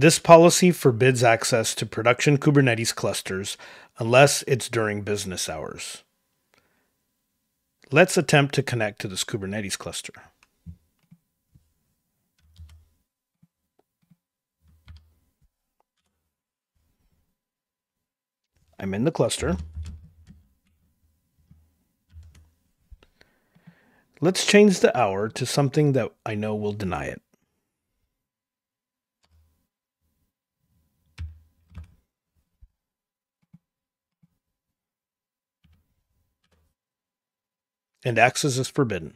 This policy forbids access to production Kubernetes clusters unless it's during business hours. Let's attempt to connect to this Kubernetes cluster. I'm in the cluster. Let's change the hour to something that I know will deny it. And access is forbidden.